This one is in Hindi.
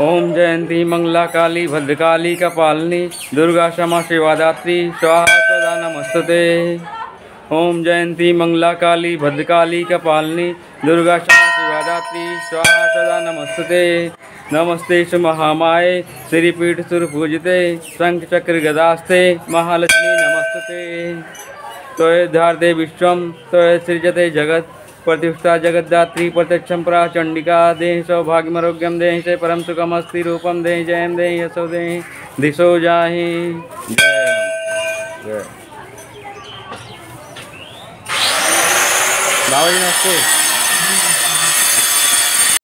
ओम जयंती मंगला काली भद्रकाली, कपालिनी, दुर्गा क्षमा, शिवादात्री, स्वाहा सदा नमस्तुते। ओम जयंती मंगला काली भद्रकाली, कपालिनी, दुर्गा क्षमा, शिवादात्री, स्वाहा सदा नमस्ते सु महामाये श्रीपीठ सुर पूजते, शंख चक्र गदास्ते, महालक्ष्मी नमस्ते तो धारते विश्वम तो सृजते जगत प्रतिष्ठा जगद्धात्री प्रत्यक्षम प्रा चंडिका देह सौभाग्यमरोग्यम देह से परम सुखमस्ति रूपम देह जयम देह यशो देहि दिशो जाहि। जय। जय। बाबा जी नमस्ते।